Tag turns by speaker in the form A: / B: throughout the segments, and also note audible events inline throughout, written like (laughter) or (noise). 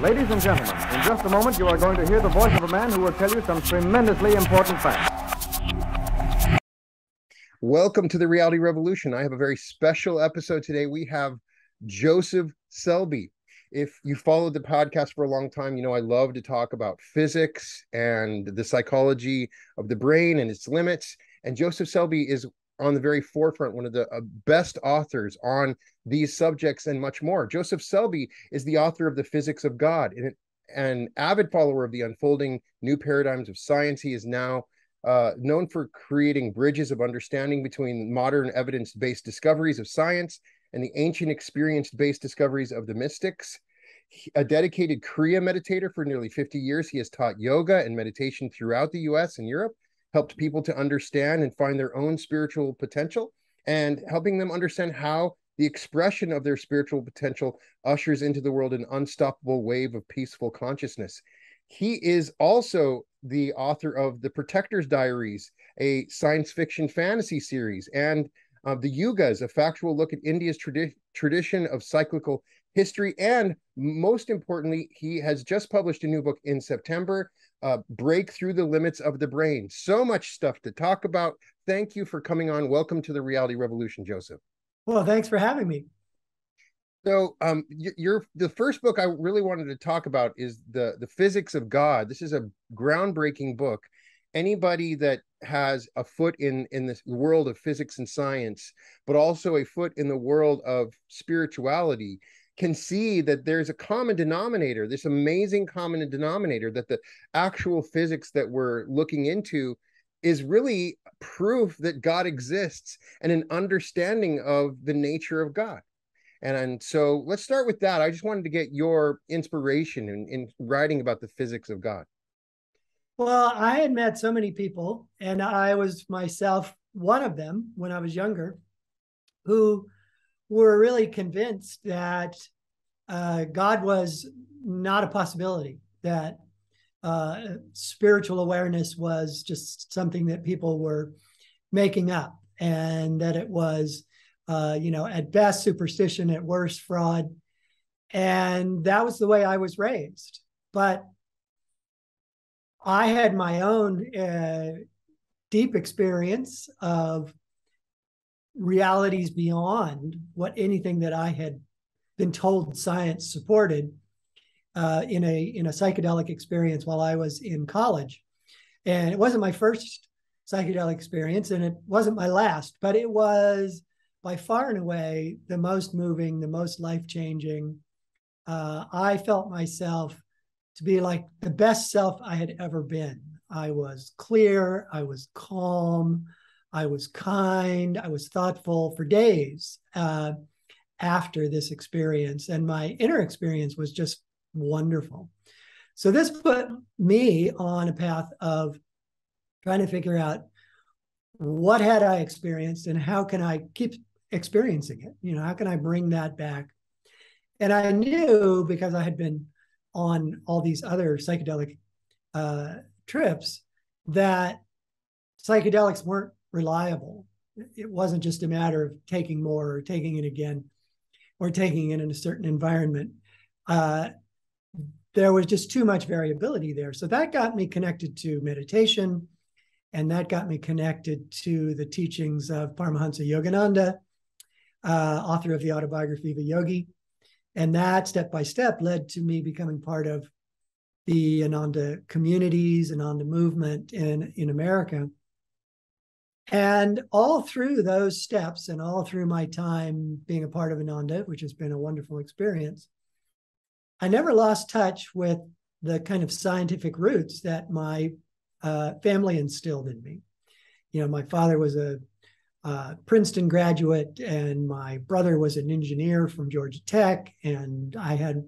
A: Ladies and gentlemen, in just a moment you are going to hear the voice of a man who will tell you some tremendously important facts.
B: Welcome to the Reality Revolution. I have a very special episode today. We have Joseph Selbie. If you followed the podcast for a long time, you know I love to talk about physics and the psychology of the brain and its limits. And Joseph Selbie is on the very forefront, one of the uh, best authors on these subjects and much more. Joseph Selbie is the author of The Physics of God and an avid follower of the unfolding new paradigms of science. He is now uh, known for creating bridges of understanding between modern evidence based discoveries of science and the ancient experience based discoveries of the mystics. A dedicated Kriya meditator for nearly 50 years, he has taught yoga and meditation throughout the US and Europe helped people to understand and find their own spiritual potential and helping them understand how the expression of their spiritual potential ushers into the world an unstoppable wave of peaceful consciousness. He is also the author of The Protector's Diaries, a science fiction fantasy series, and uh, The Yugas, a factual look at India's tradi- tradition of cyclical history. And most importantly, he has just published a new book in September uh, break through the limits of the brain. So much stuff to talk about. Thank you for coming on. Welcome to the Reality Revolution, Joseph.
C: Well, thanks for having me.
B: So, um, you're the first book I really wanted to talk about is the the physics of God. This is a groundbreaking book. Anybody that has a foot in in this world of physics and science, but also a foot in the world of spirituality, can see that there's a common denominator, this amazing common denominator that the actual physics that we're looking into is really proof that God exists and an understanding of the nature of God. And, and so let's start with that. I just wanted to get your inspiration in, in writing about the physics of God.
C: Well, I had met so many people, and I was myself one of them when I was younger, who were really convinced that uh, God was not a possibility, that uh, spiritual awareness was just something that people were making up, and that it was, uh, you know, at best superstition, at worst fraud. And that was the way I was raised. But I had my own uh, deep experience of realities beyond what anything that I had been told science supported uh, in a in a psychedelic experience while I was in college, and it wasn't my first psychedelic experience, and it wasn't my last, but it was by far and away the most moving, the most life changing. Uh, I felt myself to be like the best self I had ever been. I was clear, I was calm, I was kind, I was thoughtful for days uh, after this experience. And my inner experience was just wonderful. So this put me on a path of trying to figure out what had I experienced and how can I keep experiencing it? You know, how can I bring that back? And I knew because I had been on all these other psychedelic uh, trips that psychedelics weren't reliable. It wasn't just a matter of taking more or taking it again or taking it in a certain environment. Uh, there was just too much variability there. So that got me connected to meditation, and that got me connected to the teachings of Paramahansa Yogananda, uh, author of the autobiography of a yogi. And that step by step led to me becoming part of the Ananda communities, Ananda movement in, in America. And all through those steps and all through my time being a part of Ananda, which has been a wonderful experience, I never lost touch with the kind of scientific roots that my uh, family instilled in me. You know, my father was a uh, Princeton graduate, and my brother was an engineer from Georgia Tech, and I had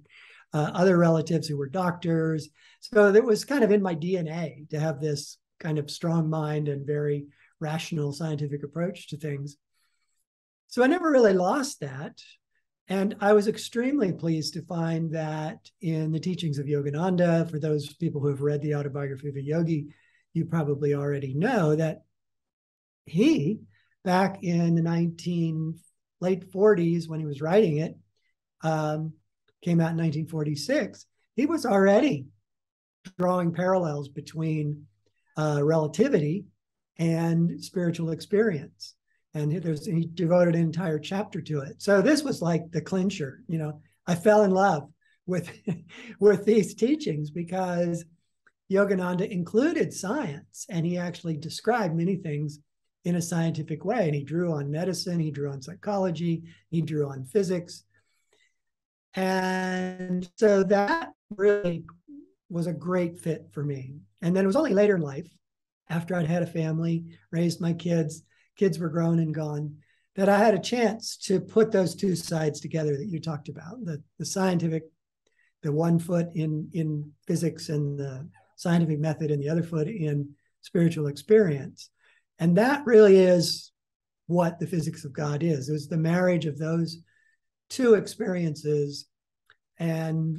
C: uh, other relatives who were doctors. So it was kind of in my DNA to have this kind of strong mind and very rational scientific approach to things. So I never really lost that. And I was extremely pleased to find that in the teachings of Yogananda, for those people who have read the autobiography of a yogi, you probably already know that he, back in the 19 late 40s when he was writing it, um, came out in 1946. he was already drawing parallels between uh, relativity and spiritual experience. And there's he devoted an entire chapter to it. So this was like the clincher. You know, I fell in love with (laughs) with these teachings because Yogananda included science, and he actually described many things in a scientific way. And he drew on medicine, he drew on psychology, he drew on physics. And so that really was a great fit for me. And then it was only later in life, after I'd had a family, raised my kids, kids were grown and gone, that I had a chance to put those two sides together that you talked about the, the scientific, the one foot in, in physics and the scientific method, and the other foot in spiritual experience. And that really is what the physics of God is. It was the marriage of those two experiences. And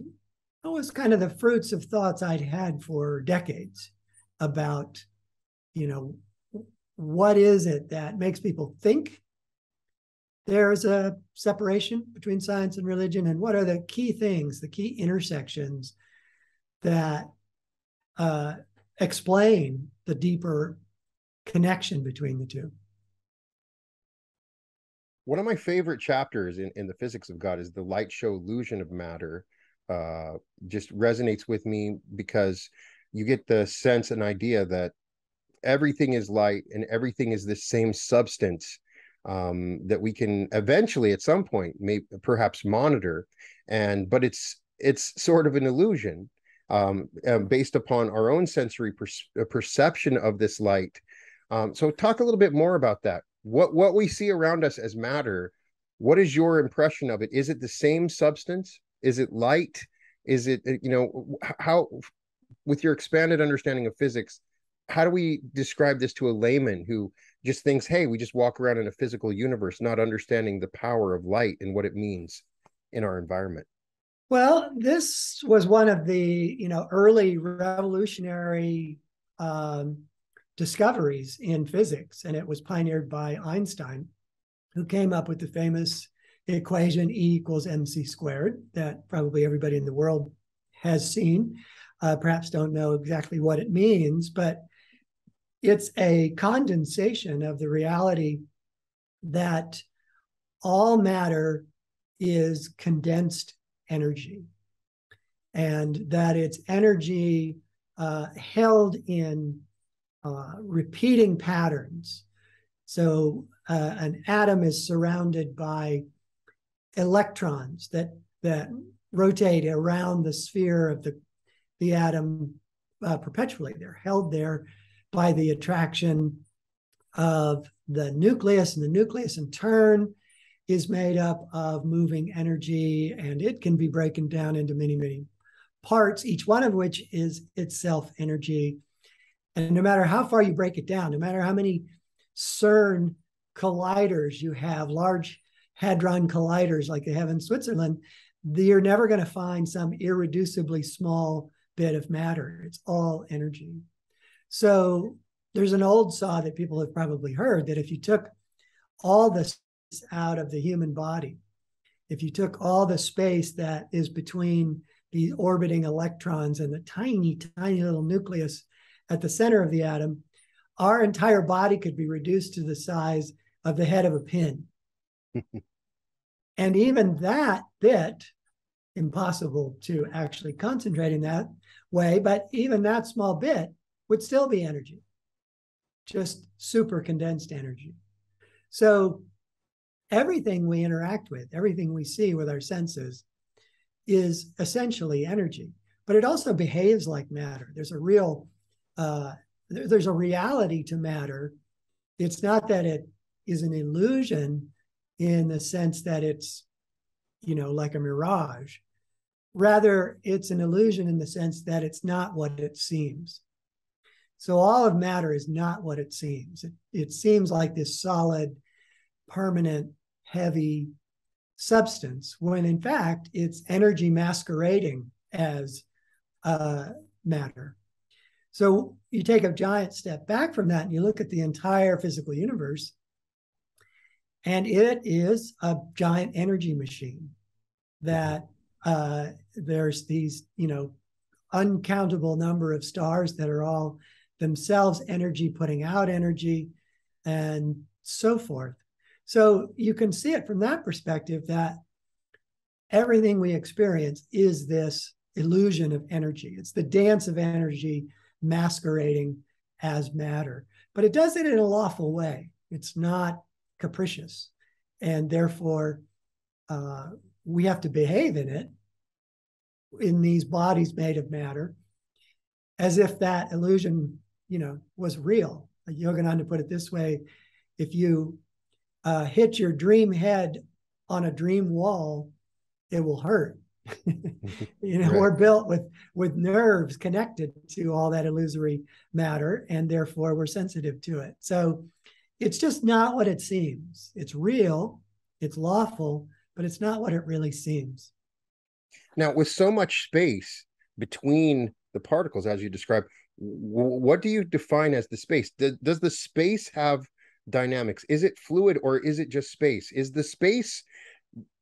C: it was kind of the fruits of thoughts I'd had for decades about, you know, what is it that makes people think there's a separation between science and religion? And what are the key things, the key intersections that uh, explain the deeper connection between the two.
B: One of my favorite chapters in, in the physics of God is the light show illusion of matter. Uh, just resonates with me because you get the sense and idea that everything is light and everything is the same substance um, that we can eventually at some point may perhaps monitor and but it's it's sort of an illusion um, uh, based upon our own sensory per- uh, perception of this light um, so talk a little bit more about that. What what we see around us as matter, what is your impression of it? Is it the same substance? Is it light? Is it uh, you know how with your expanded understanding of physics, how do we describe this to a layman who just thinks, hey, we just walk around in a physical universe, not understanding the power of light and what it means in our environment?
C: Well, this was one of the you know early revolutionary um, discoveries in physics, and it was pioneered by Einstein, who came up with the famous equation E equals mc squared that probably everybody in the world has seen. Uh, perhaps don't know exactly what it means, but it's a condensation of the reality that all matter is condensed energy and that it's energy uh, held in uh, repeating patterns. So uh, an atom is surrounded by electrons that that rotate around the sphere of the the atom uh, perpetually. They're held there by the attraction of the nucleus, and the nucleus in turn is made up of moving energy, and it can be broken down into many, many parts, each one of which is itself energy. And no matter how far you break it down, no matter how many CERN colliders you have, large hadron colliders like they have in Switzerland, you're never going to find some irreducibly small bit of matter. It's all energy. So there's an old saw that people have probably heard that if you took all this out of the human body, if you took all the space that is between the orbiting electrons and the tiny, tiny little nucleus at the center of the atom, our entire body could be reduced to the size of the head of a pin. (laughs) and even that bit, impossible to actually concentrate in that way, but even that small bit would still be energy, just super condensed energy. So everything we interact with, everything we see with our senses is essentially energy, but it also behaves like matter. There's a real uh, there's a reality to matter. It's not that it is an illusion in the sense that it's, you know, like a mirage. Rather, it's an illusion in the sense that it's not what it seems. So all of matter is not what it seems. It, it seems like this solid, permanent, heavy substance, when in fact it's energy masquerading as uh, matter. So you take a giant step back from that and you look at the entire physical universe, and it is a giant energy machine that uh, there's these, you know, uncountable number of stars that are all themselves energy putting out energy and so forth. So you can see it from that perspective that everything we experience is this illusion of energy. It's the dance of energy masquerading as matter, but it does it in a lawful way. It's not capricious. And therefore, uh, we have to behave in it in these bodies made of matter as if that illusion you know was real. Like yogananda put it this way. If you uh, hit your dream head on a dream wall it will hurt. (laughs) You know right. we're built with with nerves connected to all that illusory matter and therefore we're sensitive to it. So it's just not what it seems. It's real it's lawful but it's not what it really seems.
B: Now, with so much space between the particles, as you described, what do you define as the space? Does, does the space have dynamics? Is it fluid or is it just space? Is the space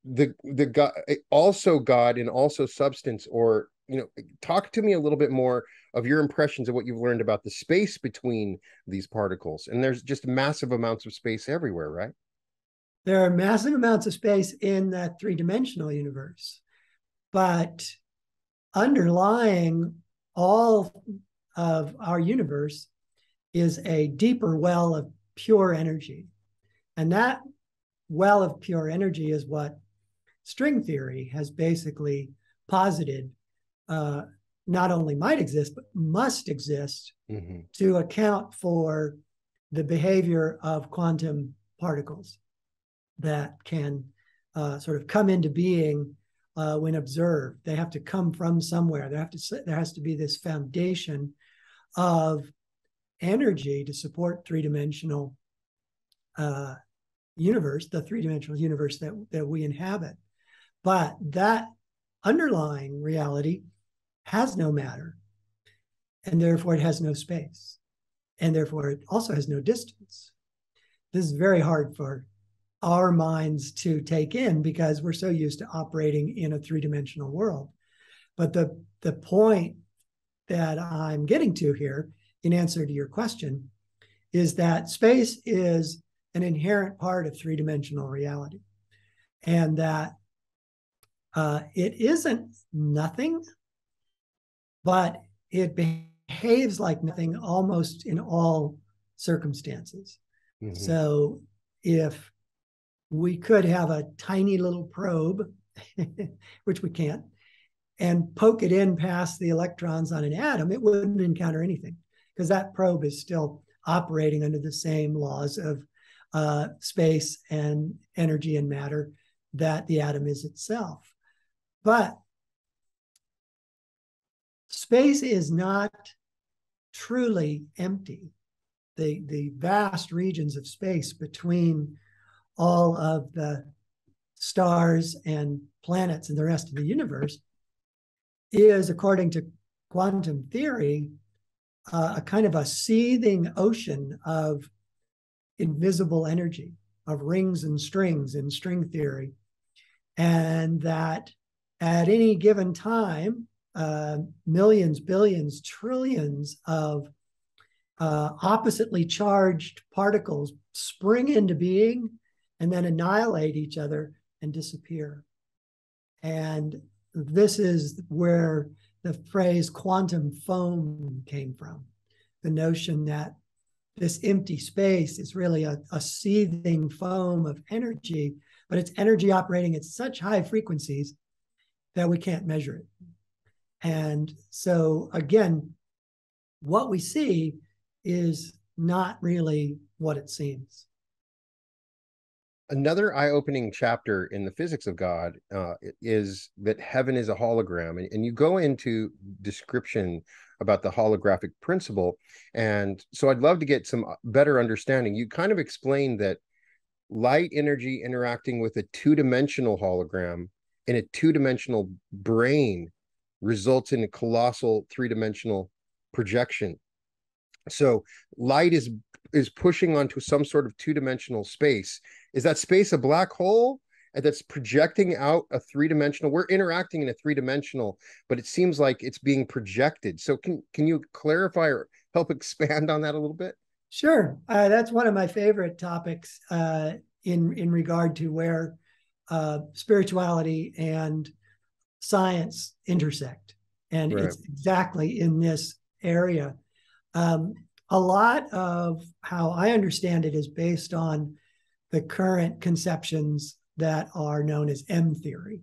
B: the the God also God and also substance? Or you know, talk to me a little bit more of your impressions of what you've learned about the space between these particles. And there's just massive amounts of space everywhere, right?
C: There are massive amounts of space in that three dimensional universe. But underlying all of our universe is a deeper well of pure energy. And that well of pure energy is what string theory has basically posited uh, not only might exist, but must exist mm-hmm. to account for the behavior of quantum particles that can uh, sort of come into being uh, when observed. They have to come from somewhere. There have to there has to be this foundation of energy to support three dimensional uh, universe, the three dimensional universe that that we inhabit. But that underlying reality has no matter, and therefore it has no space, and therefore it also has no distance. This is very hard for our minds to take in because we're so used to operating in a three-dimensional world. But the the point that I'm getting to here in answer to your question is that space is an inherent part of three-dimensional reality and that uh, it isn't nothing, but it behaves like nothing almost in all circumstances. Mm-hmm. So if we could have a tiny little probe, (laughs) which we can't, and poke it in past the electrons on an atom, it wouldn't encounter anything because that probe is still operating under the same laws of uh, space and energy and matter that the atom is itself. But space is not truly empty. The, the vast regions of space between all of the stars and planets and the rest of the universe is, according to quantum theory, uh, a kind of a seething ocean of invisible energy, of rings and strings in string theory. And that at any given time, uh, millions, billions, trillions of uh, oppositely charged particles spring into being and then annihilate each other and disappear. And this is where the phrase quantum foam came from the notion that this empty space is really a, a, seething foam of energy, but it's energy operating at such high frequencies that we can't measure it. And so, again, what we see is not really what it seems
B: another eye-opening chapter in the physics of god uh, is that heaven is a hologram and, and, you go into description about the holographic principle and so i'd love to get some uh, better understanding. You kind of explained that light energy interacting with a two-dimensional hologram in a two-dimensional brain results in a colossal three-dimensional projection. So light is is pushing onto some sort of two-dimensional space is that space a black hole that's projecting out a three dimensional. We're interacting in a three dimensional, but it seems like it's being projected. So can can you clarify or help (laughs) expand on that a little bit?
C: Sure, uh, that's one of my favorite topics uh, in in regard to where uh, spirituality and science intersect, and right. it's exactly in this area. Um, a lot of how I understand it is based on the current conceptions that are known as M theory.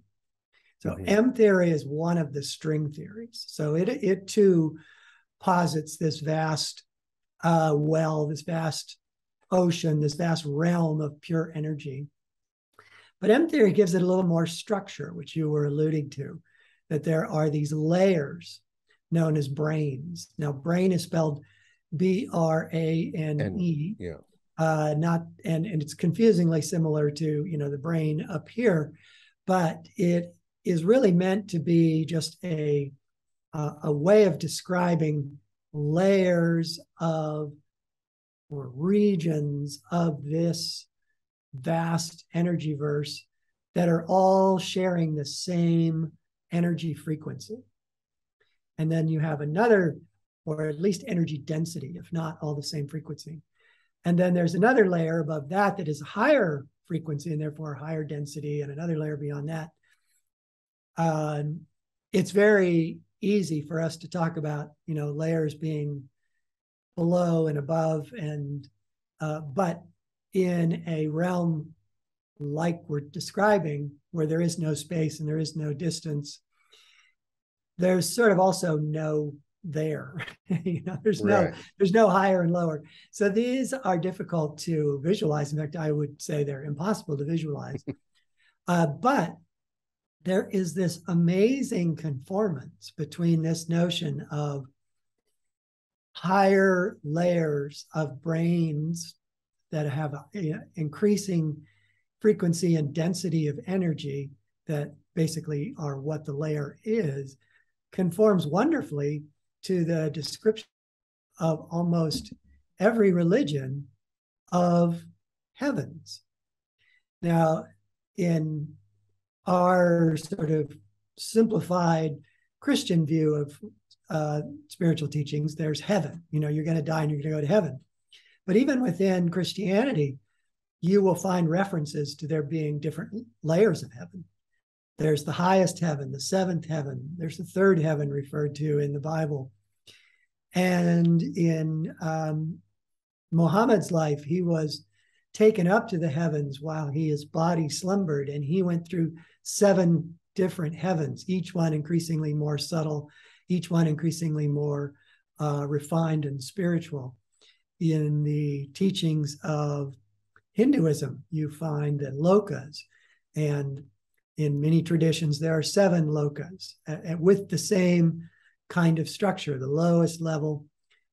C: So mm-hmm. M theory is one of the string theories. So it it too posits this vast uh, well, this vast ocean, this vast realm of pure energy. But M theory gives it a little more structure, which you were alluding to, that there are these layers known as branes. Now, brane is spelled B R A N E.
B: Yeah.
C: Uh, not and and it's confusingly similar to you know the brain up here, but it is really meant to be just a uh, a way of describing layers of or regions of this vast energy verse that are all sharing the same energy frequency. And then you have another or at least energy density, if not all the same frequency. And then there's another layer above that that is higher frequency and therefore higher density, and another layer beyond that. Um, it's very easy for us to talk about, you know, layers being below and above, and uh, but in a realm like we're describing, where there is no space and there is no distance, there's sort of also no there (laughs) you know there's right. no there's no higher and lower. So these are difficult to visualize. In fact i would say they're impossible to visualize. (laughs) Uh, but there is this amazing conformance between this notion of higher layers of branes that have a, a increasing frequency and density of energy that basically are what the layer is conforms wonderfully to the description of almost every religion of heavens. Now, in our sort of simplified Christian view of uh, spiritual teachings, there's heaven. You know, you're going to die and you're going to go to heaven. But even within Christianity, you will find references to there being different layers of heaven. There's the highest heaven, the seventh heaven. There's the third heaven referred to in the Bible. And in um, Muhammad's life, he was taken up to the heavens while he, his body slumbered, and he went through seven different heavens, each one increasingly more subtle, each one increasingly more uh, refined and spiritual. In the teachings of Hinduism, you find the lokas, and in many traditions, there are seven lokas uh, with the same kind of structure. The lowest level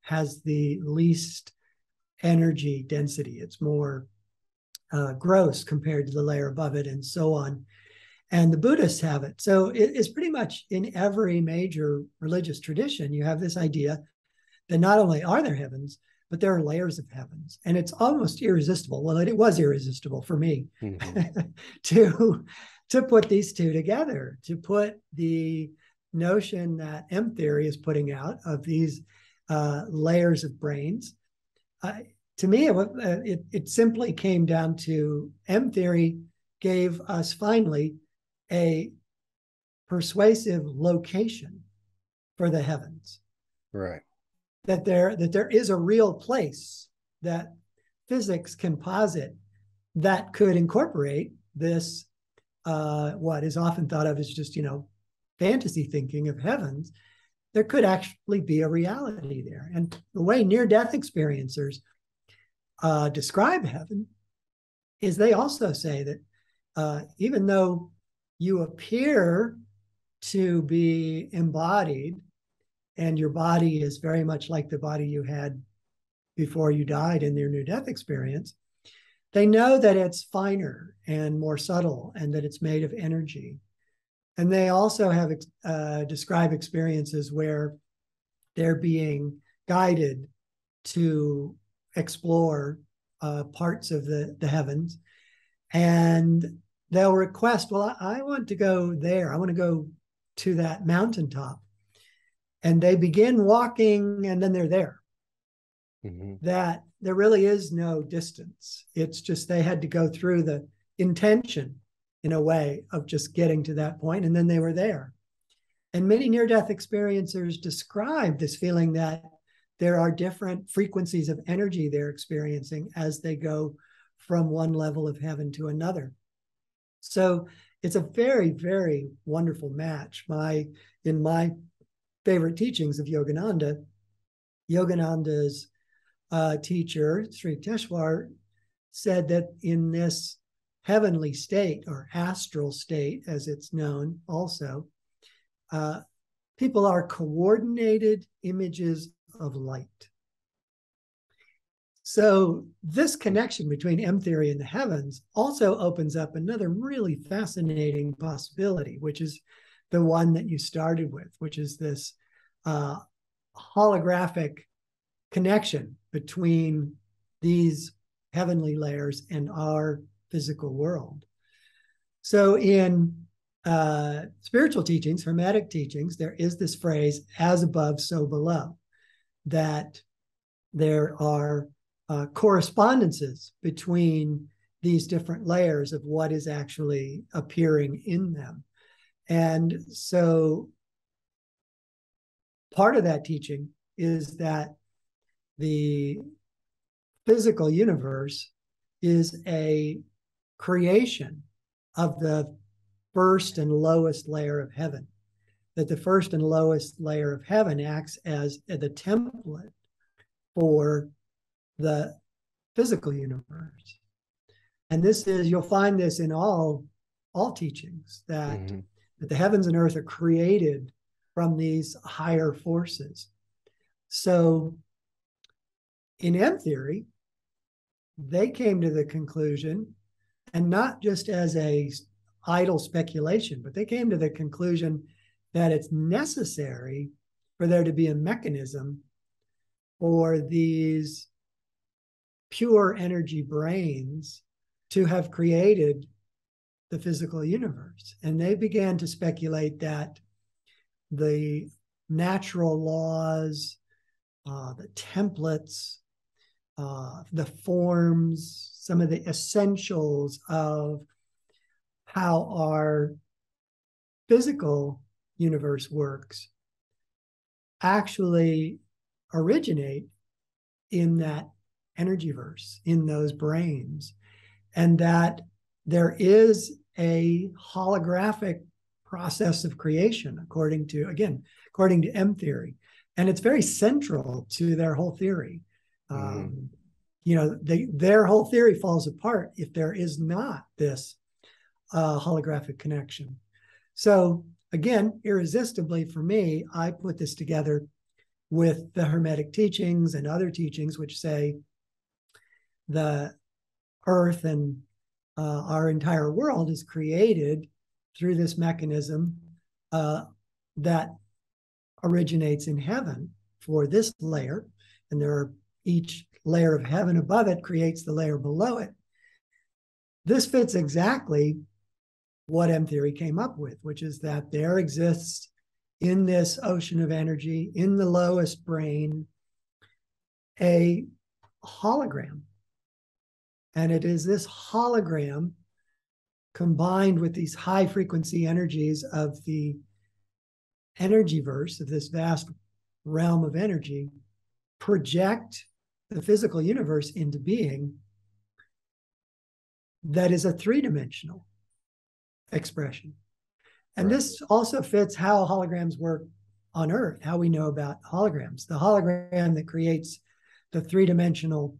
C: has the least energy density, it's more uh, gross compared to the layer above it, and so on. And the Buddhists have it. So it is pretty much in every major religious tradition, you have this idea that not only are there heavens, but there are layers of heavens. And it's almost irresistible. Well, it, it was irresistible for me mm-hmm. (laughs) to to put these two together, to put the notion that M theory is putting out of these uh, layers of branes. Uh, to me, it, uh, it, it simply came down to M theory gave us finally a persuasive location for the heavens.
B: Right.
C: That there that there is a real place that physics can posit that could incorporate this uh, what is often thought of as just you know fantasy thinking of heavens there could actually be a reality there. And the way near death experiencers uh, describe heaven is they also say that uh, even though you appear to be embodied and your body is very much like the body you had before you died in your near death experience they know that it's finer and more subtle and that it's made of energy. And they also have uh, described experiences where they're being guided to explore uh, parts of the, the heavens. And they'll request, well, I, I want to go there. I want to go to that mountaintop. And they begin walking and then they're there. Mm-hmm. That there really is no distance. It's just they had to go through the intention in a way of just getting to that point and then they were there. And many near death experiencers describe this feeling that there are different frequencies of energy they're experiencing as they go from one level of heaven to another. So it's a very, very wonderful match. My in my favorite teachings of Yogananda, Yogananda's uh, teacher, Sri Yukteswar, said that in this heavenly state or astral state, as it's known also, uh, people are coordinated images of light. So, this connection between M theory and the heavens also opens up another really fascinating possibility, which is the one that you started with, which is this uh, holographic connection between these heavenly layers and our physical world. So, in uh, spiritual teachings, Hermetic teachings, there is this phrase, as above, so below, that there are uh, correspondences between these different layers of what is actually appearing in them. And so part of that teaching is that the physical universe is a creation of the first and lowest layer of heaven. That the first and lowest layer of heaven acts as the template for the physical universe. And this is, you'll find this in all all teachings that, mm-hmm. that the heavens and earth are created from these higher forces. So in M theory, they came to the conclusion, and not just as a idle speculation, but they came to the conclusion that it's necessary for there to be a mechanism for these pure energy branes to have created the physical universe. And they began to speculate that the natural laws, uh, the templates, uh, the forms, some of the essentials of how our physical universe works actually originate in that energy verse in those branes, and that there is a holographic process of creation, according to, again, according to M theory. And it's very central to their whole theory. Mm-hmm. Um, you know, they, their whole theory falls apart if there is not this uh, holographic connection. So, again, irresistibly for me, I put this together with the Hermetic teachings and other teachings, which say the earth and uh, our entire world is created through this mechanism uh, that originates in heaven for this layer. And there are each layer of heaven above it creates the layer below it. This fits exactly what M theory came up with, which is that there exists in this ocean of energy, in the lowest brane, a hologram and it is this hologram combined with these high frequency energies of the energy verse of this vast realm of energy project the physical universe into being that is a three dimensional expression. And right. this also fits how holograms work on Earth, how we know about holograms. The hologram that creates the three dimensional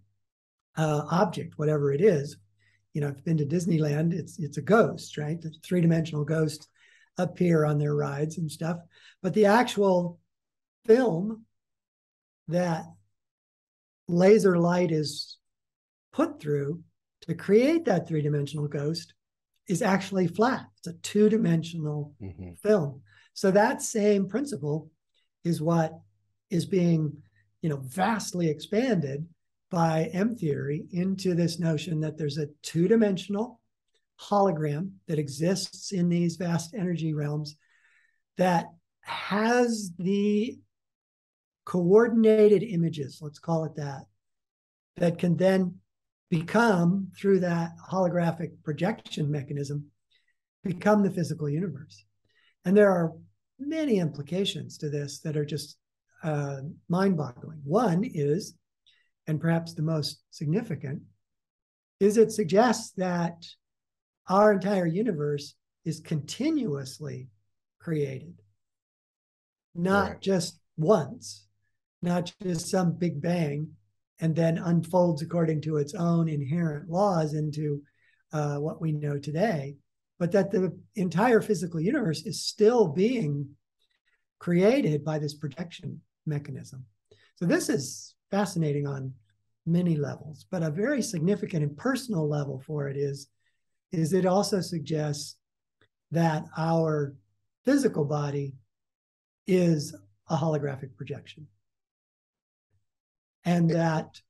C: uh, object, whatever it is. You know, if you've been to Disneyland, it's it's a ghost, right? The three dimensional ghosts appear on their rides and stuff. But the actual film that laser light is put through to create that three dimensional ghost is actually flat. It's a two dimensional mm-hmm. film. So that same principle is what is being, you know, vastly expanded by M theory into this notion that there's a two dimensional hologram that exists in these vast energy realms that has the coordinated images, let's call it that, that can then become, through that holographic projection mechanism, become the physical universe. And there are many implications to this that are just uh, mind boggling. One is, and perhaps the most significant, is it suggests that our entire universe is continuously created, not right. just once, not just some big bang, and then unfolds according to its own inherent laws into uh, what we know today, but that the entire physical universe is still being created by this projection mechanism. So this is fascinating on many levels, but a very significant and personal level for it is, is it also suggests that our physical body is a holographic projection. And that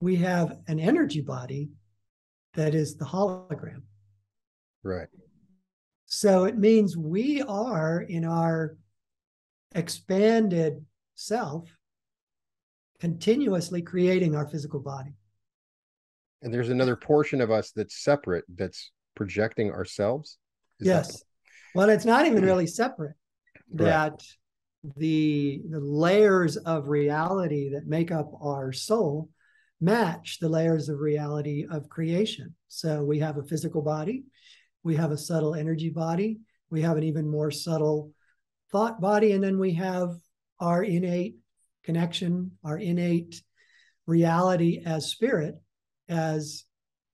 C: we have an energy body that is the hologram.
B: Right.
C: So it means we are in our expanded self continuously creating our physical body.
B: And there's another portion of us that's separate, that's projecting ourselves.
C: Is yes. That... Well, it's not even (clears throat) really separate. Right. That the the layers of reality that make up our soul match the layers of reality of creation. So we have a physical body, we have a subtle energy body, we have an even more subtle thought body, and then we have our innate connection, our innate reality as spirit, as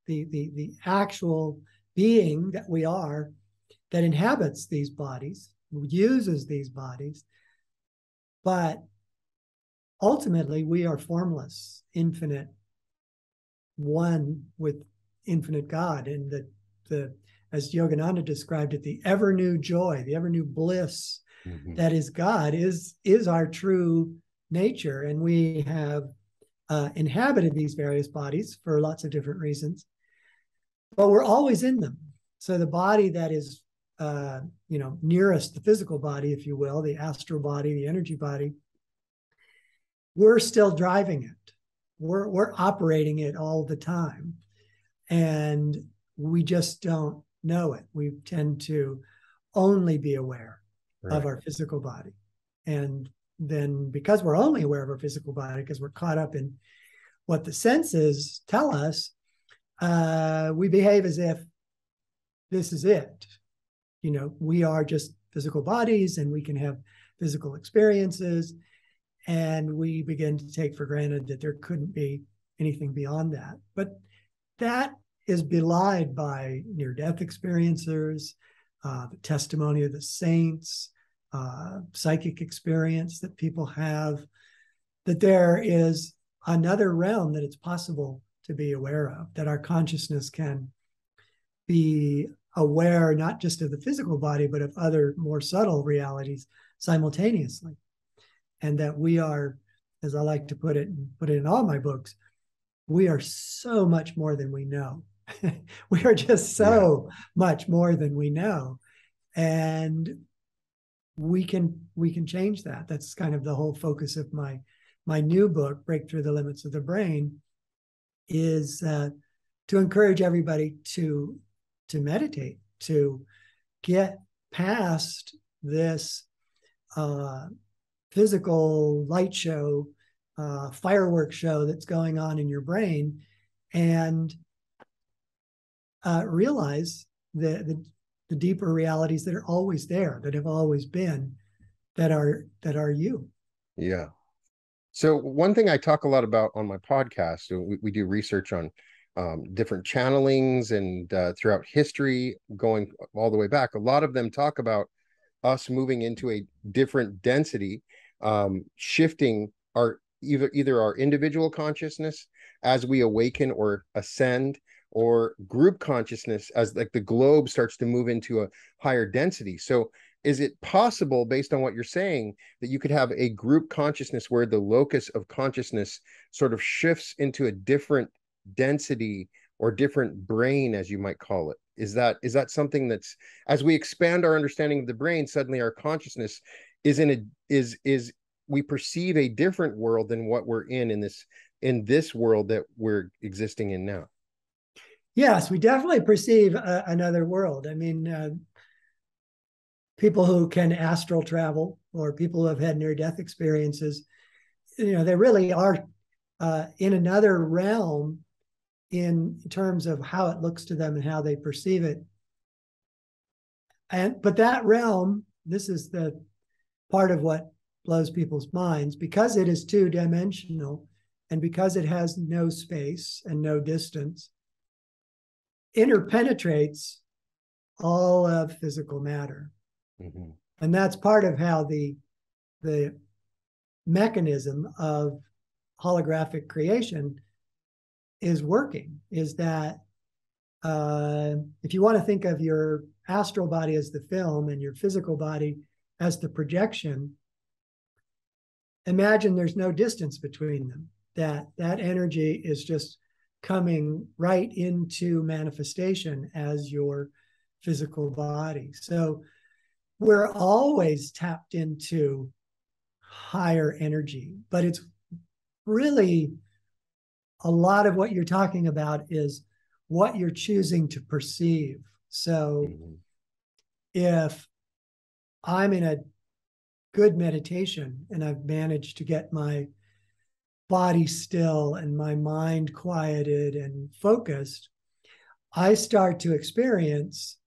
C: the, the, the actual being that we are that inhabits these bodies, uses these bodies. But ultimately, we are formless, infinite, one with infinite God. And the, the as Yogananda described it, the ever new joy, the ever new bliss mm-hmm. that is God is, is our true nature. And we have uh, inhabited these various bodies for lots of different reasons, but we're always in them. So the body that is, uh, you know, nearest the physical body, if you will, the astral body, the energy body, we're still driving it. We're we're operating it all the time, and we just don't know it. We tend to only be aware right. of our physical body, and then because we're only aware of our physical body because we're caught up in what the senses tell us uh, we behave as if this is it you know we are just physical bodies and we can have physical experiences. And we begin to take for granted that there couldn't be anything beyond that. But that is belied by near death experiencers uh, the testimony of the saints uh, psychic experience that people have, that there is another realm that it's possible to be aware of, that our consciousness can be aware not just of the physical body, but of other more subtle realities simultaneously. And that we are, as I like to put it and put it in all my books, we are so much more than we know. (laughs) we are just so yeah. much more than we know. And we can we can change that that's kind of the whole focus of my my new book break through the limits of the brain is uh, to encourage everybody to to meditate to get past this uh, physical light show uh, fireworks show that's going on in your brain and uh, realize that the, the deeper realities that are always there, that have always been, that are that are you.
B: Yeah. So one thing I talk a lot about on my podcast, we, we do research on um, different channelings and uh, throughout history, going all the way back. A lot of them talk about us moving into a different density, um, shifting our either either our individual consciousness as we awaken or ascend or group consciousness as like the globe starts to move into a higher density so is it possible based on what you're saying that you could have a group consciousness where the locus of consciousness sort of shifts into a different density or different brane as you might call it. Is that is that something that's as we expand our understanding of the brain suddenly our consciousness is in a is is we perceive a different world than what we're in in this in this world that we're existing in now?
C: Yes we definitely perceive a, another world. I mean uh, people who can astral travel or people who have had near death experiences you know they really are uh, in another realm in terms of how it looks to them and how they perceive it. And but that realm this is the part of what blows people's minds. Because it is two dimensional and because it has no space and no distance interpenetrates all of physical matter. Mm-hmm. and that's part of how the the mechanism of holographic creation is working is that uh, if you want to think of your astral body as the film and your physical body as the projection, imagine there's no distance between them. That that energy is just coming right into manifestation as your physical body. So we're always tapped into higher energy, but it's really a lot of what you're talking about is what you're choosing to perceive. So mm-hmm. if I'm in a good meditation and I've managed to get my body still and my mind quieted and focused, I start to experience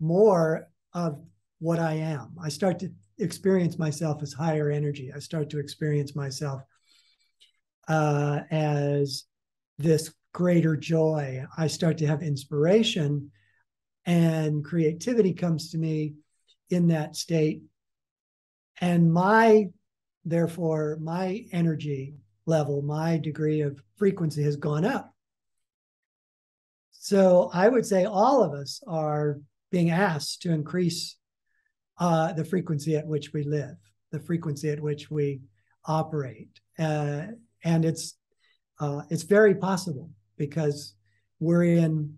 C: more of what I am. I start to experience myself as higher energy. I start to experience myself uh, as this greater joy. I start to have inspiration and creativity comes to me in that state. And my, therefore, my energy level, my degree of frequency has gone up. So I would say all of us are being asked to increase uh, the frequency at which we live, the frequency at which we operate. Uh, and it's uh, it's very possible because we're in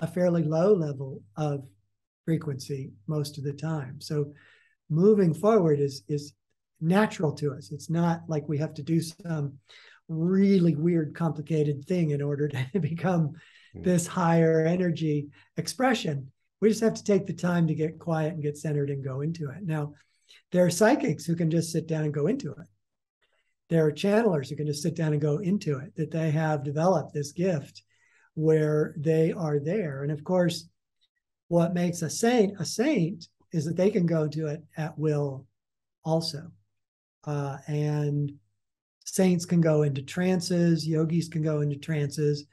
C: a fairly low level of frequency most of the time. So moving forward is is natural to us. It's not like we have to do some really weird, complicated thing in order to (laughs) become mm. this higher energy expression. We just have to take the time to get quiet and get centered and go into it. Now, there are psychics who can just sit down and go into it. There are channelers who can just sit down and go into it, that they have developed this gift where they are there. And of course, what makes a saint a saint is that they can go to it at will also. Uh, and saints can go into trances, yogis can go into trances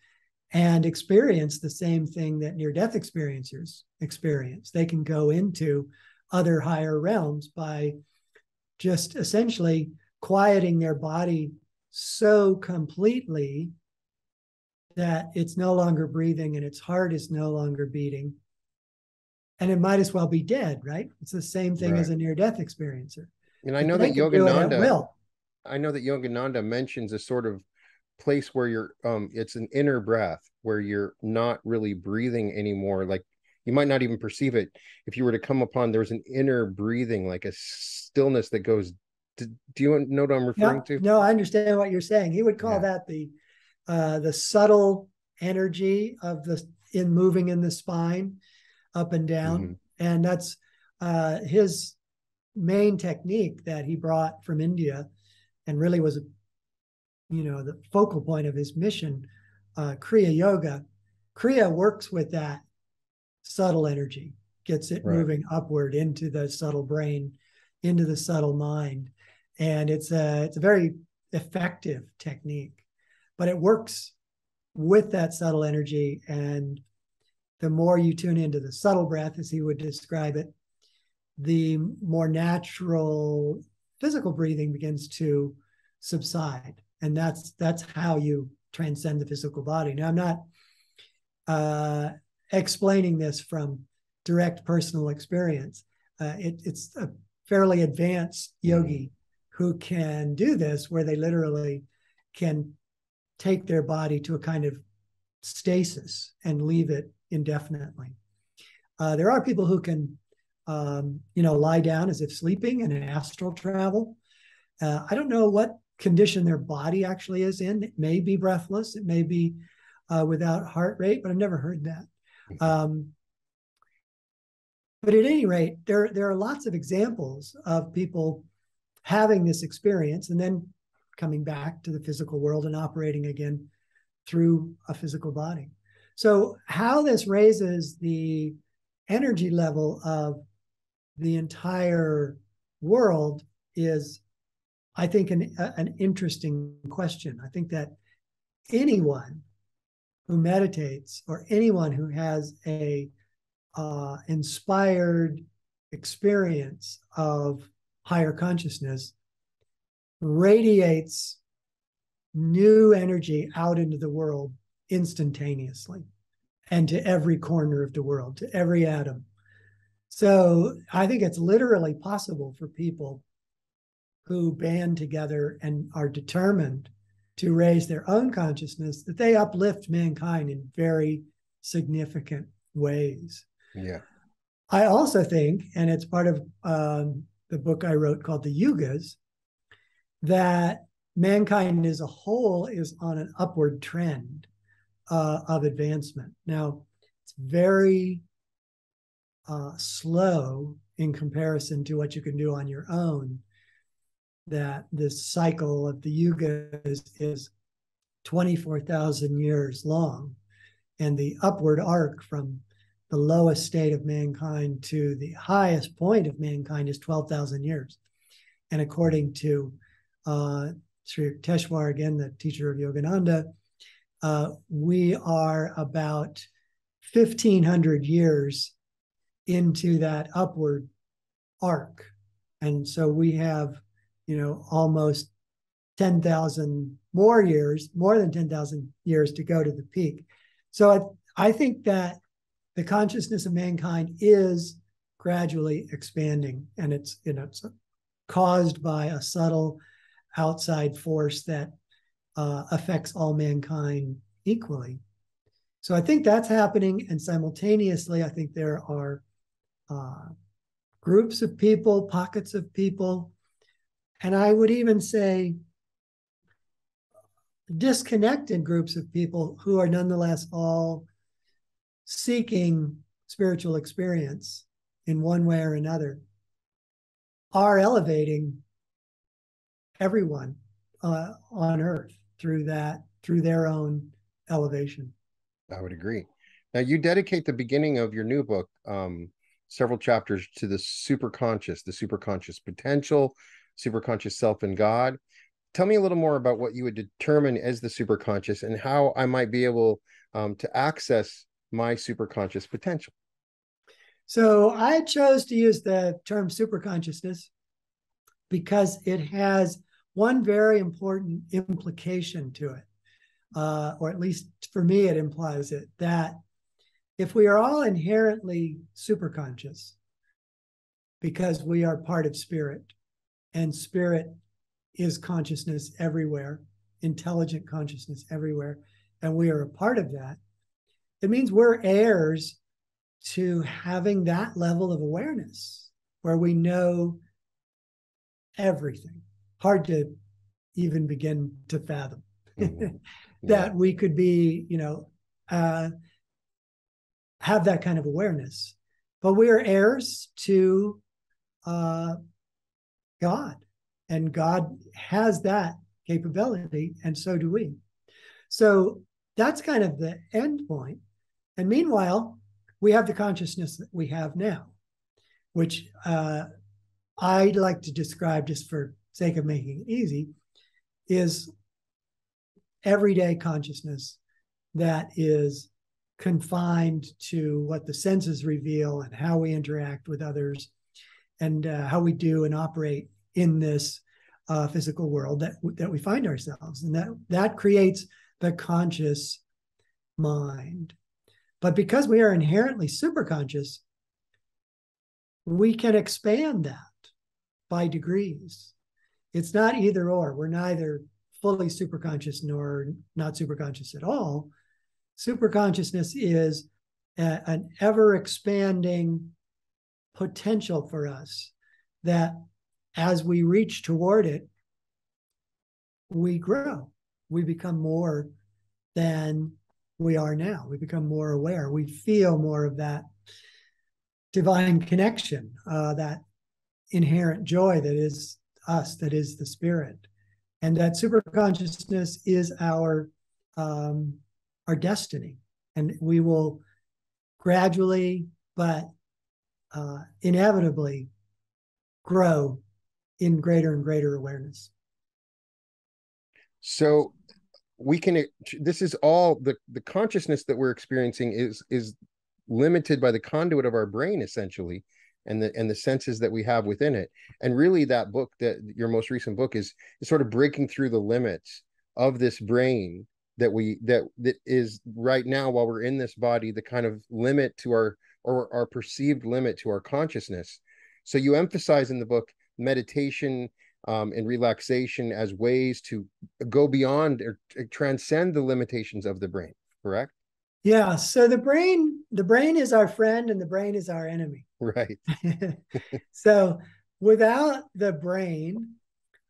C: and experience the same thing that near death experiencers experience. They can go into other higher realms by just essentially quieting their body so completely that it's no longer breathing and its heart is no longer beating and it might as well be dead, right? It's the same thing right. as a near death experiencer.
B: And I know that Yogananda, I know that Yogananda mentions a sort of place where you're, um, it's an inner breath where you're not really breathing anymore. Like you might not even perceive it. If you were to come upon, there's an inner breathing, like a stillness that goes. Do, do you know what I'm referring
C: yeah,
B: to?
C: No, I understand what you're saying. He would call yeah. that the, uh, the subtle energy of the in moving in the spine up and down. Mm-hmm. And that's uh, his main technique that he brought from India and really was, you know, the focal point of his mission, uh, Kriya Yoga. Kriya works with that subtle energy, gets it right. moving upward into the subtle brain, into the subtle mind. And it's a, it's a very effective technique, but it works with that subtle energy and the more you tune into the subtle breath, as he would describe it, the more natural physical breathing begins to subside. And that's that's how you transcend the physical body. Now, I'm not uh, explaining this from direct personal experience. Uh, it, it's a fairly advanced yogi who can do this, where they literally can take their body to a kind of stasis and leave it indefinitely. Uh, there are people who can, um, you know, lie down as if sleeping and astral travel. Uh, I don't know what condition their body actually is in. It may be breathless. It may be uh, without heart rate, but I've never heard that. Um, but at any rate, there there are lots of examples of people having this experience and then coming back to the physical world and operating again through a physical body. So, how this raises the energy level of the entire world is, I think, an, an interesting question. I think that anyone who meditates or anyone who has a uh, inspired experience of higher consciousness radiates new energy out into the world instantaneously and to every corner of the world, to every atom. So I think it's literally possible for people who band together and are determined to raise their own consciousness that they uplift mankind in very significant ways.
B: Yeah.
C: I also think, and it's part of um, the book I wrote called The Yugas, that mankind as a whole is on an upward trend uh, of advancement. Now, it's very uh, slow in comparison to what you can do on your own. That this cycle of the yugas is 24,000 years long, and the upward arc from the lowest state of mankind to the highest point of mankind is 12,000 years. And according to uh, Sri Yukteswar, again, the teacher of Yogananda, uh, we are about 1,500 years into that upward arc. And so we have, you know, almost 10,000 more years, more than 10,000 years to go to the peak. So I, I think that the consciousness of mankind is gradually expanding and it's, you know, it's caused by a subtle outside force that uh, affects all mankind equally. So I think that's happening. And simultaneously, I think there are uh, groups of people, pockets of people, and I would even say disconnected groups of people who are nonetheless all seeking spiritual experience in one way or another are elevating everyone uh, on earth through that through their own elevation.
B: I would agree. Now you dedicate the beginning of your new book um, several chapters to the superconscious the superconscious potential superconscious self and god. Tell me a little more about what you would determine as the superconscious and how i might be able um, to access my superconscious potential.
C: So i chose to use the term superconsciousness because it has one very important implication to it, uh, or at least for me, it implies it that if we are all inherently superconscious, because we are part of spirit, and spirit is consciousness everywhere, intelligent consciousness everywhere, and we are a part of that, it means we're heirs to having that level of awareness where we know everything. Hard to even begin to fathom mm-hmm. (laughs) that yeah. we could be, you know, uh, have that kind of awareness. But we are heirs to uh, God, and God has that capability, and so do we. So that's kind of the end point. And meanwhile, we have the consciousness that we have now, which uh, I'd like to describe, just for sake of making it easy, is everyday consciousness that is confined to what the senses reveal and how we interact with others and uh, how we do and operate in this uh, physical world that that we find ourselves. And that that creates the conscious mind but because we are inherently superconscious we can expand that by degrees. It's not either or. We're neither fully superconscious nor not superconscious at all. Superconsciousness is a, an ever expanding potential for us that as we reach toward it, we grow. We become more than we are now. We become more aware. We feel more of that divine connection, uh, that inherent joy that is us, that is the spirit. And that superconsciousness is our um, our destiny. And we will gradually but uh, inevitably grow in greater and greater awareness.
B: So we can this is all the the consciousness that we're experiencing is is limited by the conduit of our brain essentially and the and the senses that we have within it. And really that book that your most recent book is is sort of breaking through the limits of this brain that we that that is right now while we're in this body the kind of limit to our or our perceived limit to our consciousness. So you emphasize in the book meditation um, and relaxation as ways to go beyond or transcend the limitations of the brain correct?
C: Yeah so the brain the brain is our friend and the brain is our enemy. (laughs)
B: Right. (laughs)
C: So without the brain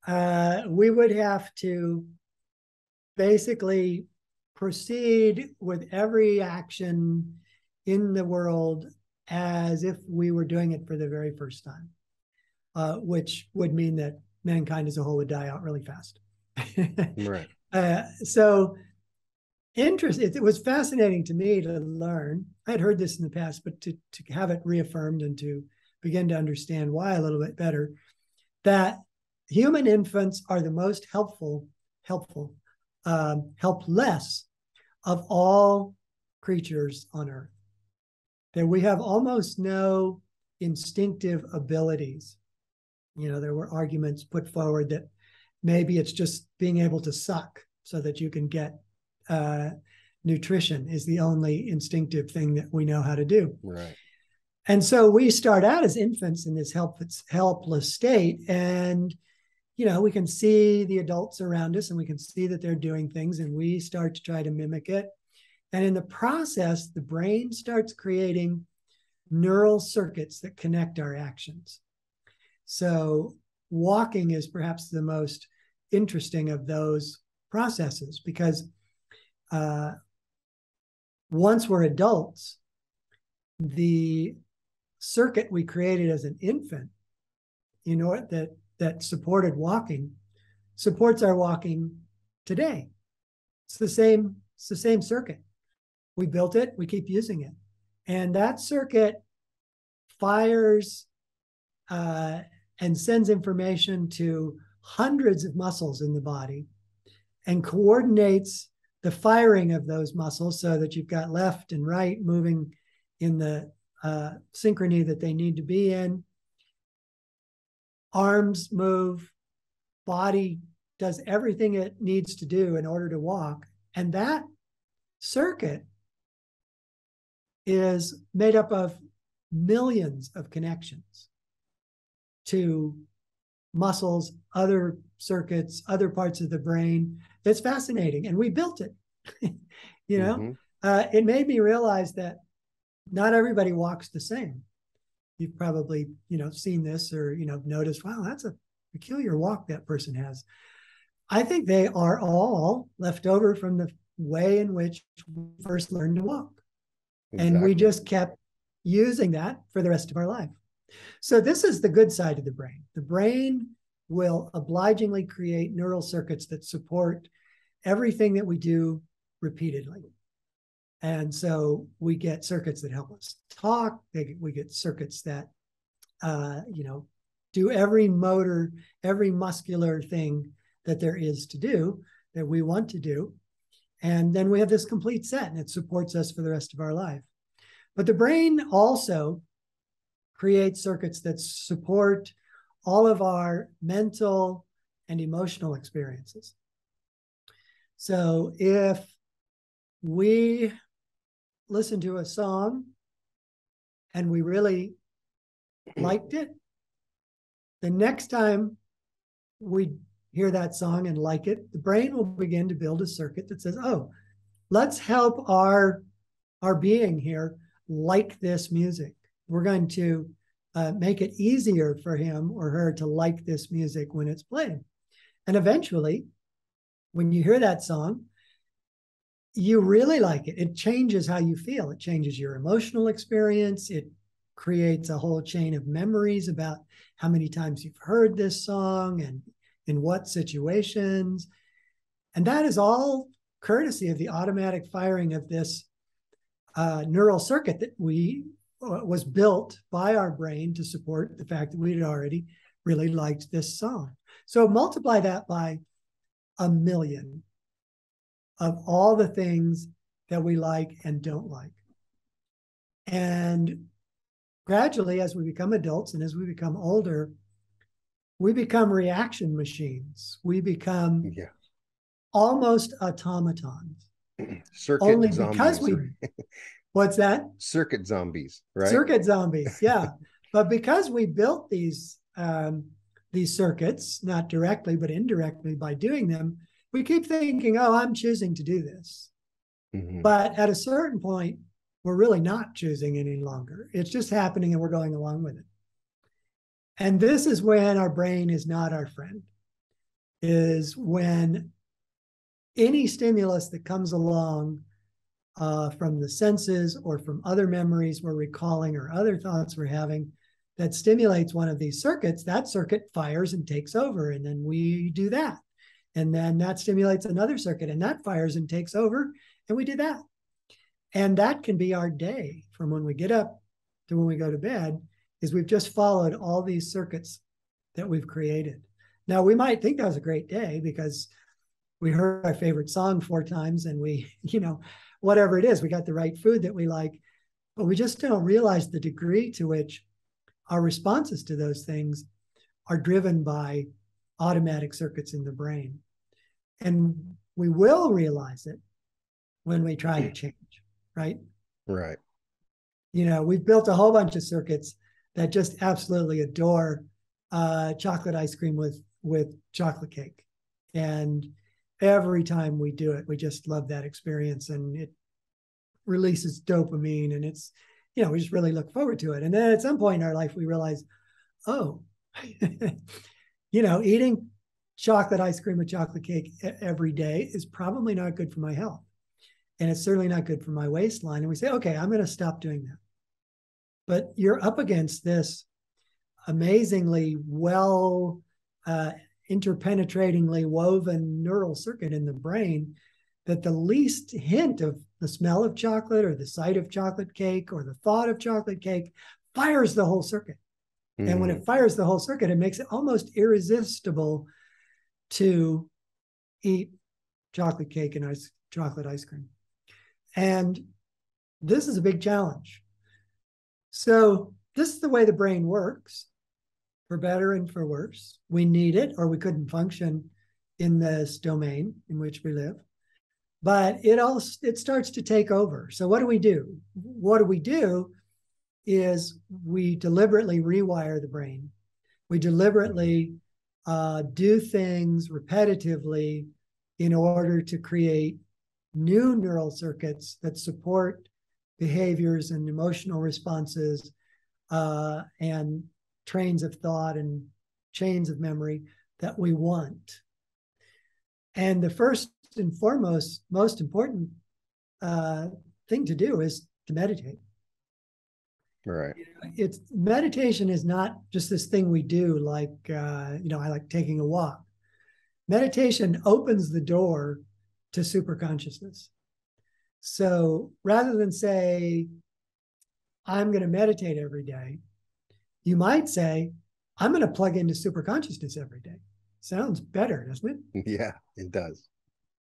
C: uh, we would have to basically proceed with every action in the world as if we were doing it for the very first time, uh, which would mean that mankind as a whole would die out really fast. (laughs)
B: right.
C: Uh, so, interest. It, it, was fascinating to me to learn. I had heard this in the past, but to to have it reaffirmed and to begin to understand why a little bit better, that human infants are the most helpful helpful um, help less of all creatures on earth. That we have almost no instinctive abilities. You know, there were arguments put forward that maybe it's just being able to suck so that you can get uh, nutrition is the only instinctive thing that we know how to do.
B: Right.
C: And so we start out as infants in this helpless, helpless state, and you know, we can see the adults around us and we can see that they're doing things and we start to try to mimic it. And in the process, the brain starts creating neural circuits that connect our actions. So, walking is perhaps the most interesting of those processes because uh, once we're adults, the circuit we created as an infant, you know, that that supported walking supports our walking today. It's the same, it's the same circuit. We built it, we keep using it. And that circuit fires uh, and sends information to hundreds of muscles in the body and coordinates the firing of those muscles so that you've got left and right moving in the uh, synchrony that they need to be in arms move, body does everything it needs to do in order to walk. And that circuit is made up of millions of connections to muscles, other circuits, other parts of the brain. It's fascinating. And we built it. (laughs) you know, mm-hmm. uh, it made me realize that not everybody walks the same you've probably you know seen this or you know noticed wow that's a peculiar walk that person has i think they are all left over from the way in which we first learned to walk exactly. and we just kept using that for the rest of our life so this is the good side of the brain the brain will obligingly create neural circuits that support everything that we do repeatedly and so we get circuits that help us talk. They, we get circuits that, uh, you know, do every motor, every muscular thing that there is to do that we want to do. And then we have this complete set and it supports us for the rest of our life. But the brain also creates circuits that support all of our mental and emotional experiences. So if we listen to a song and we really (clears throat) liked it, the next time we hear that song and like it, the brain will begin to build a circuit that says, oh, let's help our our being here like this music. We're going to uh, make it easier for him or her to like this music when it's played. And eventually, when you hear that song, you really like it. It changes how you feel. It changes your emotional experience. It creates a whole chain of memories about how many times you've heard this song and in what situations. And that is all courtesy of the automatic firing of this uh, neural circuit that we Uh, was built by our brain to support the fact that we had already really liked this song. So multiply that by a million of all the things that we like and don't like. And gradually, as we become adults and as we become older, we become reaction machines. We become
B: Yeah.
C: almost automatons. (clears throat)
B: Circuit
C: Only
B: zombies.
C: because we, (laughs) what's that?
B: circuit zombies, right?
C: Circuit zombies, (laughs) yeah. but because we built these um, these circuits, not directly but indirectly by doing them, we keep thinking, "Oh, I'm choosing to do this."
B: Mhm.
C: But at a certain point, we're really not choosing any longer. It's just happening and we're going along with it. And this is when our brain is not our friend, is when any stimulus that comes along uh, from the senses or from other memories we're recalling or other thoughts we're having that stimulates one of these circuits, that circuit fires and takes over. And then we do that. And then that stimulates another circuit and that fires and takes over. And we do that. And that can be our day from when we get up to when we go to bed, is we've just followed all these circuits that we've created. Now, we might think that was a great day because we heard our favorite song four times and we, (laughs) you know, whatever it is, we got the right food that we like, but we just don't realize the degree to which our responses to those things are driven by automatic circuits in the brain. And we will realize it when we try to change, right?
B: Right.
C: You know, we've built a whole bunch of circuits that just absolutely adore uh, chocolate ice cream with with chocolate cake, and every time we do it, we just love that experience, and it releases dopamine, and it's you know we just really look forward to it. And then at some point in our life, we realize, oh, (laughs) you know, eating chocolate ice cream with chocolate cake every day is probably not good for my health, and it's certainly not good for my waistline. And we say, okay, I'm going to stop doing that but you're up against this amazingly well uh, interpenetratingly woven neural circuit in the brain that the least hint of the smell of chocolate or the sight of chocolate cake or the thought of chocolate cake fires the whole circuit. And when it hmm. fires the whole circuit it makes it almost irresistible to eat chocolate cake and ice chocolate ice cream. And this is a big challenge. So this is the way the brain works, for better and for worse. We need it, or we couldn't function in this domain in which we live. But it all it starts to take over. So what do we do? What do we do is we deliberately rewire the brain. We deliberately uh, do things repetitively in order to create new neural circuits that support behaviors and emotional responses uh, and trains of thought and chains of memory that we want. And the first and foremost, most important uh, thing to do is to meditate.
B: Right.
C: It's meditation is not just this thing we do, like uh, you know, I like taking a walk. Meditation opens the door to super consciousness. So rather than say, I'm going to meditate every day, you might say, I'm going to plug into super consciousness every day. Sounds better, doesn't it? (laughs)
B: Yeah, it does.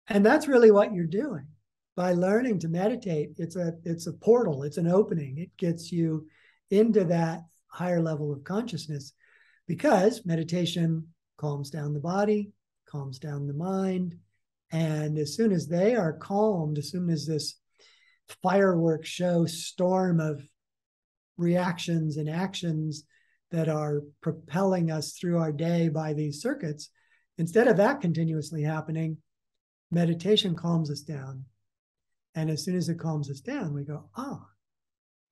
C: And that's really what you're doing. By learning to meditate, it's a it's a portal, it's an opening. It gets you into that higher level of consciousness because meditation calms down the body, calms down the mind, and as soon as they are calmed, as soon as this fireworks show storm of reactions and actions that are propelling us through our day by these circuits, instead of that continuously happening, meditation calms us down. And as soon as it calms us down, we go, ah,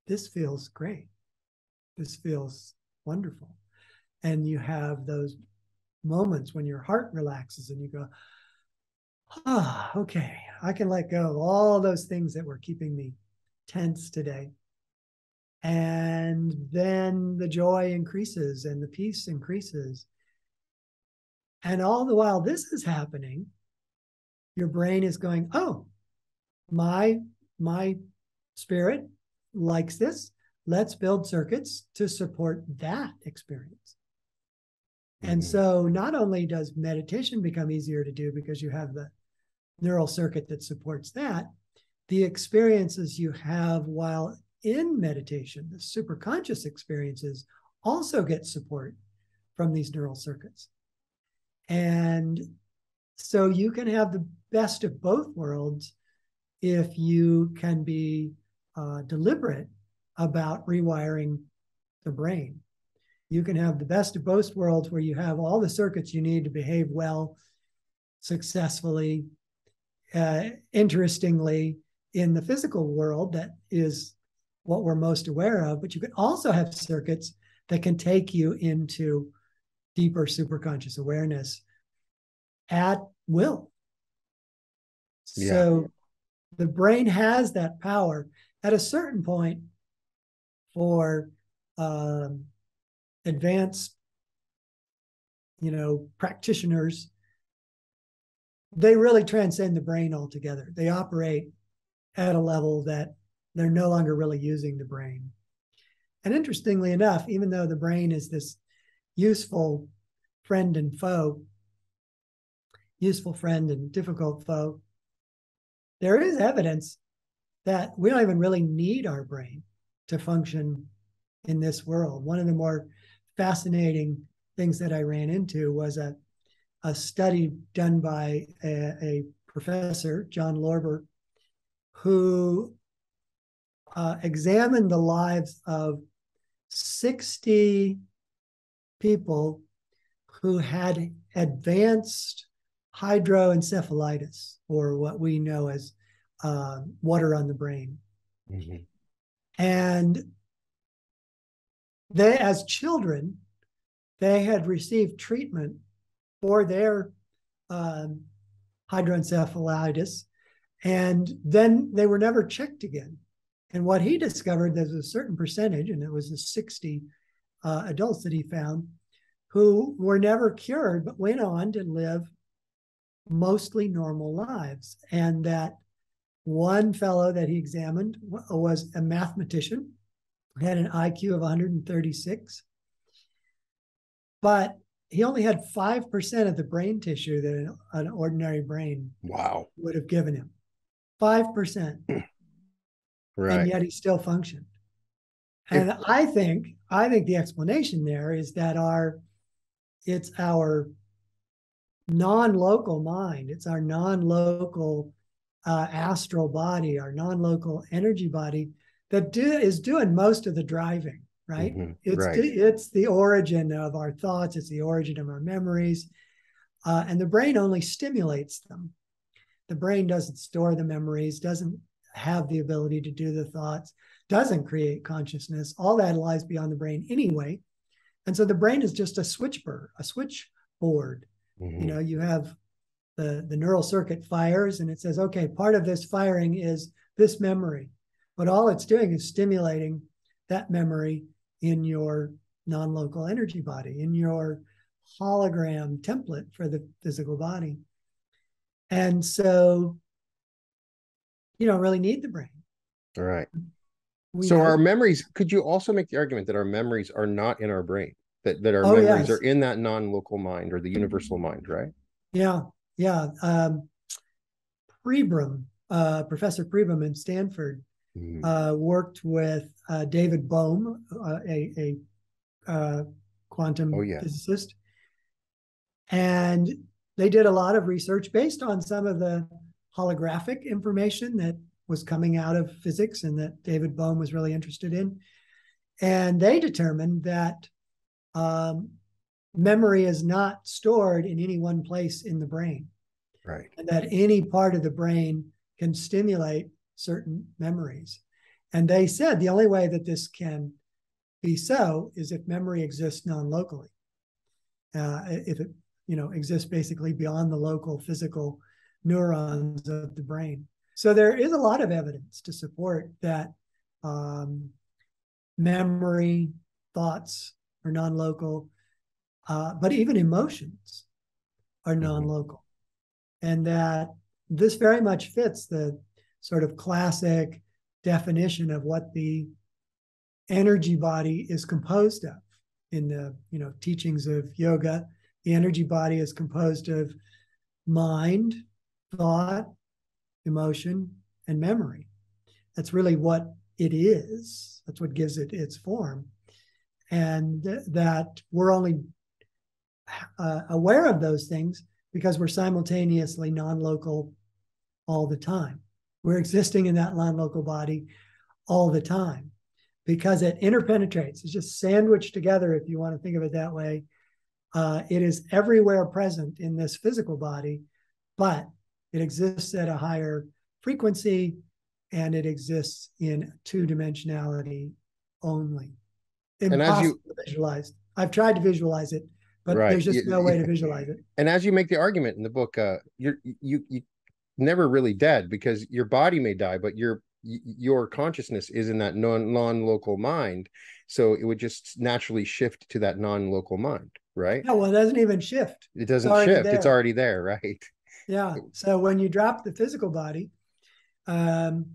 C: this feels great. This feels wonderful. And you have those moments when your heart relaxes and you go, ah, okay, I can let go of all those things that were keeping me tense today. And then the joy increases and the peace increases. And all the while this is happening, your brain is going, oh, my my spirit likes this. Let's build circuits to support that experience. Mm-hmm. And so not only does meditation become easier to do because you have the neural circuit that supports that, the experiences you have while in meditation, the superconscious experiences, also get support from these neural circuits. And so you can have the best of both worlds if you can be uh, deliberate about rewiring the brain. You can have the best of both worlds where you have all the circuits you need to behave well, successfully, uh, interestingly, in the physical world that is what we're most aware of. But you can also have circuits that can take you into deeper superconscious awareness at will. Yeah. So the brain has that power at a certain point for um, advanced you know practitioners they really transcend the brain altogether they operate at a level that they're no longer really using the brain and interestingly enough even though the brain is this useful friend and foe useful friend and difficult foe there is evidence that we don't even really need our brain to function in this world. One of the more fascinating things that I ran into was a, a study done by a, a professor, John Lorber, who uh, examined the lives of 60 people who had advanced hydroencephalitis, or what we know as uh, water on the brain. Mm-hmm. And they, as children, they had received treatment for their um, hydroencephalitis, and then they were never checked again. And what he discovered, there was a certain percentage, and it was the 60 uh, adults that he found, who were never cured but went on to live mostly normal lives. And that one fellow that he examined was a mathematician, had an IQ of 136, but he only had 5% of the brain tissue that an ordinary brain
B: wow.
C: would have given him. 5%. (clears throat) right. And yet he still functioned. And if, I think I think the explanation there is that our it's our non-local mind. It's our non-local uh, astral body, our non-local energy body that do, is doing most of the driving. Right? Mm-hmm. It's right. it's the origin of our thoughts. It's the origin of our memories, uh, and the brain only stimulates them. The brain doesn't store the memories, doesn't have the ability to do the thoughts, doesn't create consciousness. All that lies beyond the brain anyway. And so the brain is just a switchboard, a switchboard Mm-hmm. You know, you have the, the neural circuit fires and it says, okay, part of this firing is this memory. But all it's doing is stimulating that memory in your non local energy body, in your hologram template for the physical body. And so you don't really need the brain.
B: All right. We so our memories, could you also make the argument that our memories are not in our brain? that, that our oh, memories yes. are in that non-local mind or the universal mind, right?
C: Yeah, yeah. Um, Pribram, uh, Professor Pribram in Stanford, mm. uh, worked with uh, David Bohm, uh, a, a uh, quantum oh, yeah. physicist, and they did a lot of research based on some of the holographic information that was coming out of physics and that David Bohm was really interested in. And they determined that um, memory is not stored in any one place in the brain.
B: Right.
C: And that any part of the brain can stimulate certain memories. And they said the only way that this can be so is if memory exists non-locally. Uh, if it you know exists basically beyond the local physical neurons of the brain. So there is a lot of evidence to support that um, memory, thoughts are non-local, uh, but even emotions are mm-hmm. non-local, and that this very much fits the sort of classic definition of what the energy body is composed of in the you know teachings of yoga the energy body is composed of mind thought emotion and memory that's really what it is that's what gives it its form and that we're only uh, aware of those things because we're simultaneously non-local all the time we're existing in that non-local body all the time because it interpenetrates. It's just sandwiched together, if you want to think of it that way. Uh, it is everywhere present in this physical body, but it exists at a higher frequency and it exists in two dimensionality only. Impossible and as you visualize, I've tried to visualize it, but right. there's just you, no way to (laughs) visualize it.
B: And as you make the argument in the book, uh, you're you you never really dead because your body may die, but your your consciousness is in that non non-local mind so it would just naturally shift to that non-local mind right
C: yeah well it doesn't even shift
B: it doesn't shift there. it's already there (laughs) right
C: yeah. So when you drop the physical body um,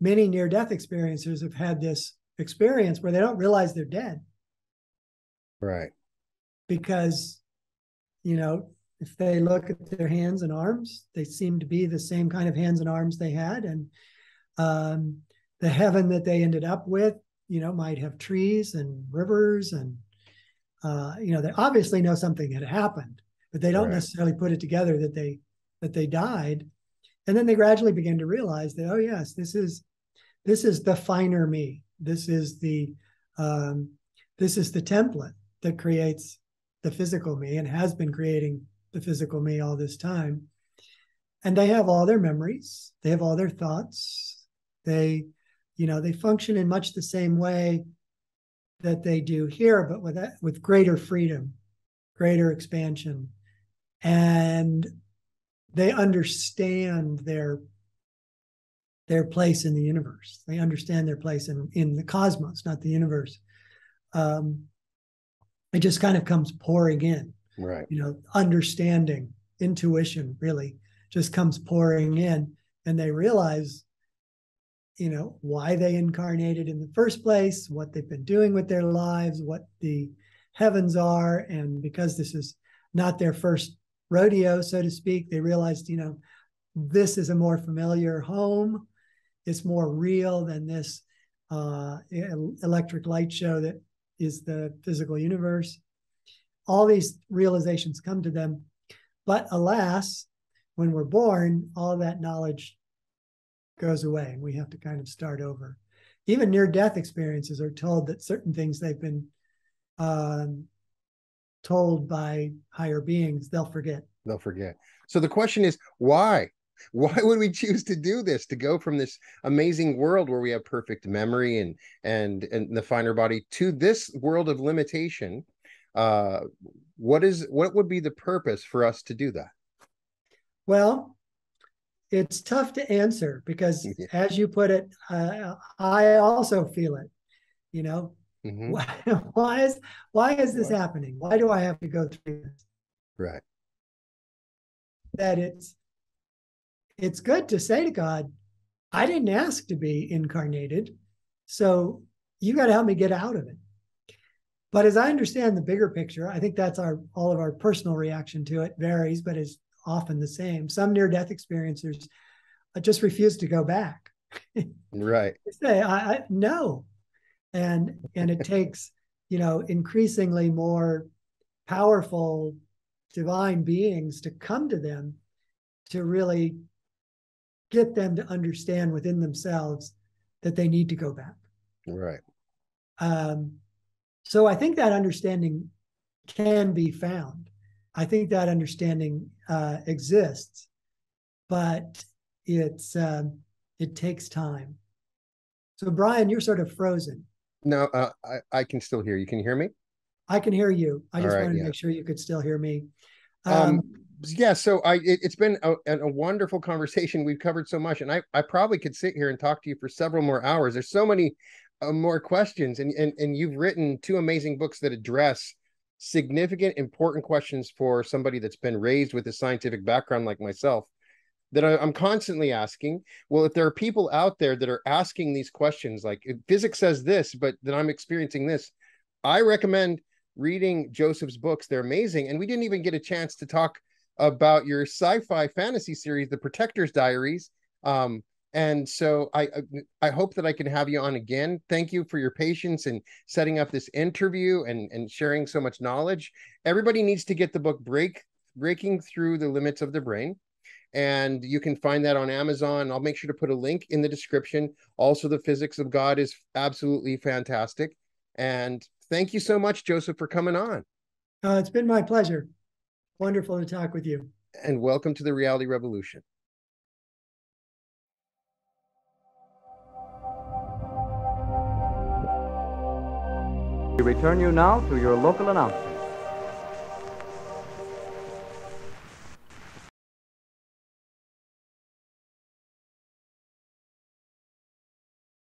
C: many near-death experiencers have had this experience where they don't realize they're dead.
B: Right.
C: Because you know if they look at their hands and arms they seem to be the same kind of hands and arms they had. And um, the heaven that they ended up with, you know, might have trees and rivers, and uh, you know, they obviously know something had happened, but they don't right. necessarily put it together that they that they died. And then they gradually began to realize that, oh yes, this is this is the finer me. This is the um, this is the template that creates the physical me and has been creating the physical me all this time. And they have all their memories, they have all their thoughts, they, you know, they function in much the same way that they do here, but with that, with greater freedom, greater expansion, and they understand their their place in the universe. They understand their place in in the cosmos, not the universe. Um, it just kind of comes pouring in,
B: right?
C: You know, understanding, intuition, really just comes pouring in, and they realize you know why they incarnated in the first place what they've been doing with their lives what the heavens are and because this is not their first rodeo so to speak. They realized you know this is a more familiar home. It's more real than this uh, electric light show that is the physical universe. All these realizations come to them. But alas when we're born all that knowledge goes away and we have to kind of start over. Even near death experiences are told that certain things they've been um, told by higher beings, they'll forget.
B: They'll forget. So the question is, why? (laughs) Why would we choose to do this? To go from this amazing world where we have perfect memory and and and the finer body to this world of limitation? Uh, what is what would be the purpose for us to do that?
C: Well, it's tough to answer because (laughs) as you put it uh, i also feel it you know mm-hmm. why, (laughs) why, is why is this happening why do i have to go through this
B: right
C: that it's it's good to say to god i didn't ask to be incarnated so you got to help me get out of it but as i understand the bigger picture i think that's our all of our personal reaction to it varies but is often the same. Some near death experiencers just refuse to go back. (laughs)
B: right.
C: say, I, I no. And and it takes, you know, increasingly more powerful divine beings to come to them to really get them to understand within themselves that they need to go back.
B: Right.
C: Um, so I think that understanding can be found. I think that understanding uh, exists, but it's um, it takes time. So, Brian, you're sort of frozen.
B: No, uh, I, I can still hear you. Can you hear me?
C: I can hear you. I just
B: right,
C: wanted
B: yeah.
C: to make sure you could still hear me.
B: Um,
C: Um,
B: yeah, so I it, it's been a, a wonderful conversation. We've covered so much, and I I probably could sit here and talk to you for several more hours. There's so many uh, more questions, and and and you've written two amazing books that address significant, important questions for somebody that's been raised with a scientific background like myself. That I, I'm constantly asking. Well, if there are people out there that are asking these questions, like physics says this, but then I'm experiencing this, I recommend reading Joseph's books. They're amazing, and we didn't even get a chance to talk about your sci-fi fantasy series, The Protector's Diaries. Um, and so I I hope that I can have you on again. Thank you for your patience and setting up this interview and and sharing so much knowledge. Everybody needs to get the book Break Breaking Through the Limits of the Brain. And you can find that on Amazon. I'll make sure to put a link in the description. Also, The Physics of God is absolutely fantastic. And thank you so much, Joseph, for coming on.
C: uh, it's been my pleasure. Wonderful to talk with you.
B: And welcome to the Reality Revolution.
A: We return you now to your local announcer.